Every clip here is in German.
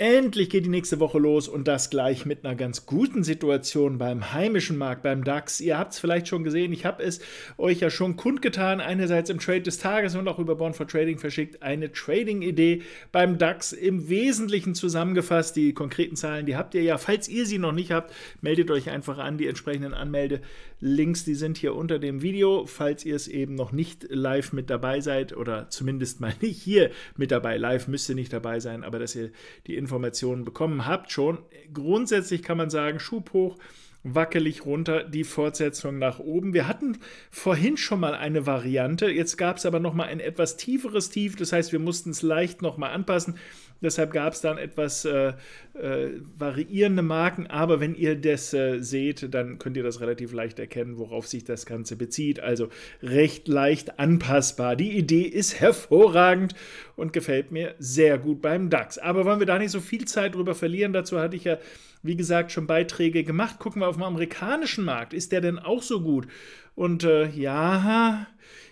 Endlich geht die nächste Woche los und das gleich mit einer ganz guten Situation beim heimischen Markt, beim DAX. Ihr habt es vielleicht schon gesehen, ich habe es euch ja schon kundgetan, einerseits im Trade des Tages und auch über Bond for Trading verschickt, eine Trading-Idee beim DAX im Wesentlichen zusammengefasst. Die konkreten Zahlen, die habt ihr ja. Falls ihr sie noch nicht habt, meldet euch einfach an. Die entsprechenden Anmeldelinks, die sind hier unter dem Video. Falls ihr es eben noch nicht live mit dabei seid oder zumindest mal nicht hier mit dabei, live müsst ihr nicht dabei sein, aber dass ihr die Info Informationen bekommen habt schon. Grundsätzlich kann man sagen, Schub hoch, wackelig runter, die Fortsetzung nach oben. Wir hatten vorhin schon mal eine Variante, jetzt gab es aber noch mal ein etwas tieferes Tief, das heißt, wir mussten es leicht noch mal anpassen. Deshalb gab es dann etwas äh, äh, variierende Marken, aber wenn ihr das äh, seht, dann könnt ihr das relativ leicht erkennen, worauf sich das Ganze bezieht. Also recht leicht anpassbar. Die Idee ist hervorragend und gefällt mir sehr gut beim DAX. Aber wollen wir da nicht so viel Zeit drüber verlieren? Dazu hatte ich ja, wie gesagt, schon Beiträge gemacht. Gucken wir auf den amerikanischen Markt. Ist der denn auch so gut? Und äh, ja,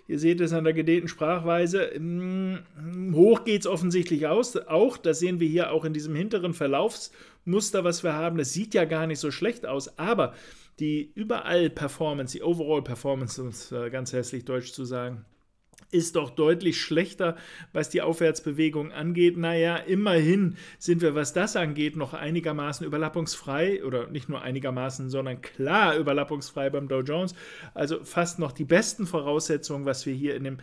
Ihr seht es an der gedehnten Sprachweise. Mm, hoch geht es offensichtlich aus. Auch, das sehen wir hier auch in diesem hinteren Verlaufsmuster, was wir haben. Das sieht ja gar nicht so schlecht aus. Aber die überall Performance, die Overall Performance, um es äh, ganz hässlich deutsch zu sagen, ist doch deutlich schlechter, was die Aufwärtsbewegung angeht. Naja, immerhin sind wir, was das angeht, noch einigermaßen überlappungsfrei oder nicht nur einigermaßen, sondern klar überlappungsfrei beim Dow Jones. Also fast noch die besten Voraussetzungen, was wir hier in dem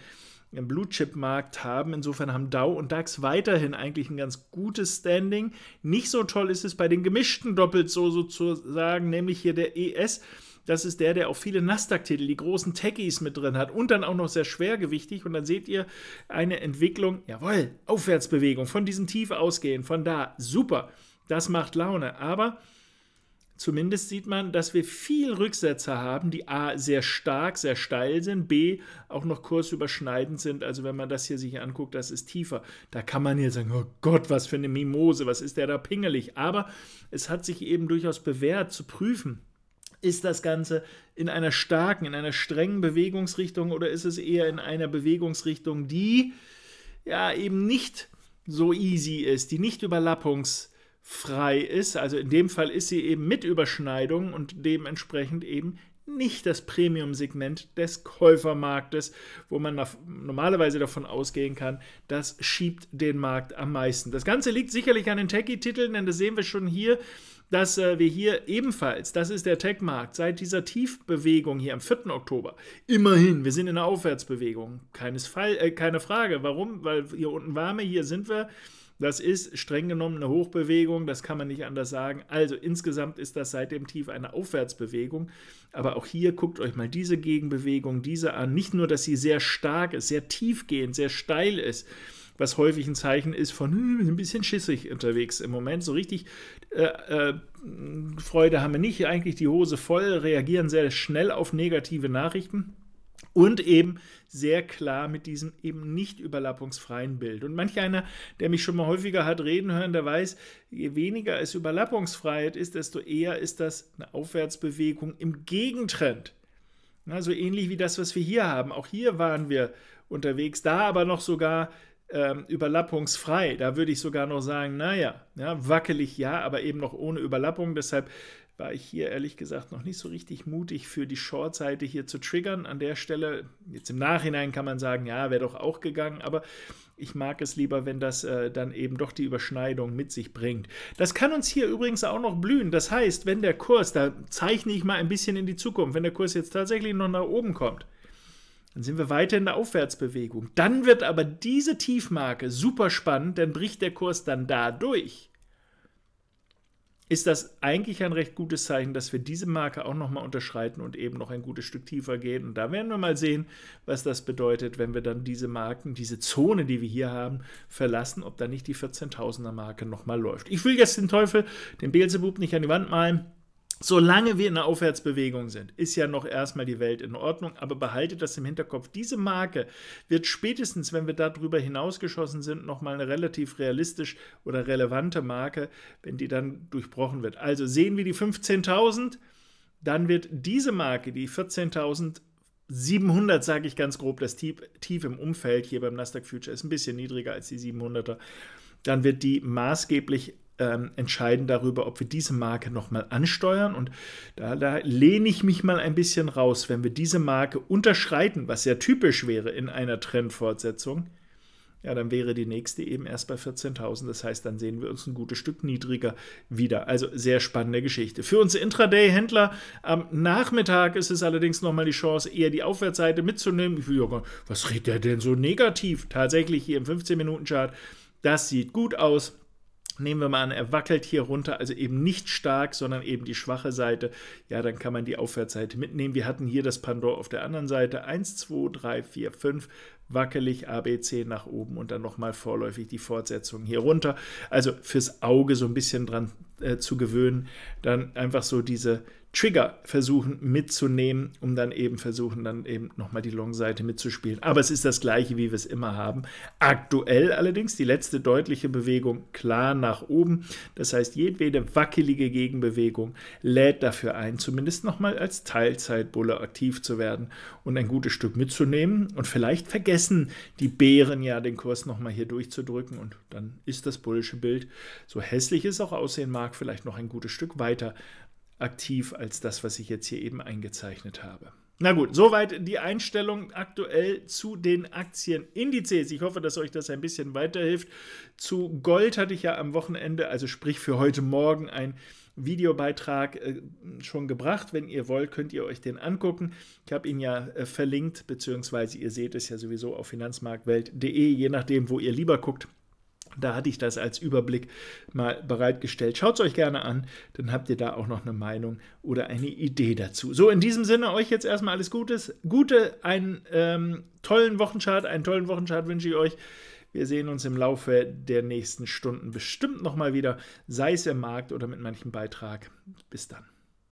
im Blue Chip Markt haben. Insofern haben Dow und DAX weiterhin eigentlich ein ganz gutes Standing. Nicht so toll ist es bei den gemischten doppelt so sozusagen, nämlich hier der ES das ist der, der auch viele Nasdaq-Titel, die großen Techies mit drin hat und dann auch noch sehr schwergewichtig. Und dann seht ihr eine Entwicklung, jawohl, Aufwärtsbewegung, von diesem Tief ausgehen, von da, super, das macht Laune. Aber Zumindest sieht man, dass wir viel Rücksetzer haben, die A sehr stark, sehr steil sind, B auch noch kursüberschneidend sind. Also wenn man das hier sich anguckt, das ist tiefer. Da kann man hier sagen, oh Gott, was für eine Mimose, was ist der da pingelig. Aber es hat sich eben durchaus bewährt zu prüfen, ist das Ganze in einer starken, in einer strengen Bewegungsrichtung oder ist es eher in einer Bewegungsrichtung, die ja eben nicht so easy ist, die nicht überlappungsfrei ist? Also in dem Fall ist sie eben mit Überschneidung und dementsprechend eben nicht das Premium-Segment des Käufermarktes, wo man normalerweise davon ausgehen kann, das schiebt den Markt am meisten. Das Ganze liegt sicherlich an den Techie-Titeln, denn das sehen wir schon hier dass äh, wir hier ebenfalls, das ist der Tech-Markt, seit dieser Tiefbewegung hier am 4. Oktober, immerhin, wir sind in einer Aufwärtsbewegung, keines Fall, äh, keine Frage. Warum? Weil hier unten warme, hier sind wir. Das ist streng genommen eine Hochbewegung, das kann man nicht anders sagen. Also insgesamt ist das seit dem Tief eine Aufwärtsbewegung. Aber auch hier guckt euch mal diese Gegenbewegung, diese an. Nicht nur, dass sie sehr stark ist, sehr tiefgehend, sehr steil ist, was häufig ein Zeichen ist von hm, ein bisschen schissig unterwegs im Moment. So richtig äh, äh, Freude haben wir nicht, eigentlich die Hose voll, reagieren sehr schnell auf negative Nachrichten und eben sehr klar mit diesem eben nicht überlappungsfreien Bild. Und manch einer, der mich schon mal häufiger hat reden hören, der weiß, je weniger es Überlappungsfreiheit ist, desto eher ist das eine Aufwärtsbewegung im Gegentrend. Also ähnlich wie das, was wir hier haben. Auch hier waren wir unterwegs, da aber noch sogar ähm, überlappungsfrei. Da würde ich sogar noch sagen, naja, ja, wackelig ja, aber eben noch ohne Überlappung. Deshalb war ich hier ehrlich gesagt noch nicht so richtig mutig für die Short-Seite hier zu triggern. An der Stelle, jetzt im Nachhinein kann man sagen, ja, wäre doch auch gegangen, aber ich mag es lieber, wenn das äh, dann eben doch die Überschneidung mit sich bringt. Das kann uns hier übrigens auch noch blühen. Das heißt, wenn der Kurs, da zeichne ich mal ein bisschen in die Zukunft, wenn der Kurs jetzt tatsächlich noch nach oben kommt, dann sind wir weiter in der Aufwärtsbewegung. Dann wird aber diese Tiefmarke super spannend, dann bricht der Kurs dann da durch. Ist das eigentlich ein recht gutes Zeichen, dass wir diese Marke auch nochmal unterschreiten und eben noch ein gutes Stück tiefer gehen? Und da werden wir mal sehen, was das bedeutet, wenn wir dann diese Marken, diese Zone, die wir hier haben, verlassen, ob da nicht die 14.000er Marke nochmal läuft. Ich will jetzt den Teufel, den Beelzebub nicht an die Wand malen. Solange wir in einer Aufwärtsbewegung sind, ist ja noch erstmal die Welt in Ordnung, aber behaltet das im Hinterkopf. Diese Marke wird spätestens, wenn wir darüber hinausgeschossen sind, nochmal eine relativ realistisch oder relevante Marke, wenn die dann durchbrochen wird. Also sehen wir die 15.000, dann wird diese Marke, die 14.700, sage ich ganz grob, das Tief, Tief im Umfeld hier beim Nasdaq Future ist ein bisschen niedriger als die 700er, dann wird die maßgeblich ähm, entscheiden darüber, ob wir diese Marke nochmal ansteuern. Und da, da, lehne ich mich mal ein bisschen raus. Wenn wir diese Marke unterschreiten, was ja typisch wäre in einer Trendfortsetzung, ja, dann wäre die nächste eben erst bei 14.000. Das heißt, dann sehen wir uns ein gutes Stück niedriger wieder. Also sehr spannende Geschichte. Für uns Intraday-Händler am Nachmittag ist es allerdings nochmal die Chance, eher die Aufwärtsseite mitzunehmen. Was redet der denn so negativ? Tatsächlich hier im 15-Minuten-Chart. Das sieht gut aus. Nehmen wir mal an, er wackelt hier runter, also eben nicht stark, sondern eben die schwache Seite. Ja, dann kann man die Aufwärtsseite mitnehmen. Wir hatten hier das Pandor auf der anderen Seite. 1, 2, 3, 4, 5 wackelig ABC nach oben und dann nochmal vorläufig die Fortsetzung hier runter. Also fürs Auge so ein bisschen dran äh, zu gewöhnen, dann einfach so diese Trigger versuchen mitzunehmen, um dann eben versuchen, dann eben nochmal die Long-Seite mitzuspielen. Aber es ist das gleiche, wie wir es immer haben. Aktuell allerdings die letzte deutliche Bewegung klar nach oben. Das heißt, jedwede wackelige Gegenbewegung lädt dafür ein, zumindest nochmal als Teilzeitbulle aktiv zu werden und ein gutes Stück mitzunehmen. Und vielleicht vergessen die Bären ja den Kurs nochmal hier durchzudrücken und dann ist das bullische Bild, so hässlich es auch aussehen mag, vielleicht noch ein gutes Stück weiter aktiv als das, was ich jetzt hier eben eingezeichnet habe. Na gut, soweit die Einstellung aktuell zu den Aktienindizes. Ich hoffe, dass euch das ein bisschen weiterhilft. Zu Gold hatte ich ja am Wochenende, also sprich für heute Morgen, ein Videobeitrag äh, schon gebracht. Wenn ihr wollt, könnt ihr euch den angucken. Ich habe ihn ja äh, verlinkt, beziehungsweise ihr seht es ja sowieso auf finanzmarktwelt.de, je nachdem, wo ihr lieber guckt. Da hatte ich das als Überblick mal bereitgestellt. Schaut es euch gerne an, dann habt ihr da auch noch eine Meinung oder eine Idee dazu. So, in diesem Sinne euch jetzt erstmal alles Gutes. Gute, einen ähm, tollen Wochenchart, einen tollen Wochenchart wünsche ich euch. Wir sehen uns im Laufe der nächsten Stunden bestimmt nochmal wieder, sei es im Markt oder mit manchem Beitrag. Bis dann.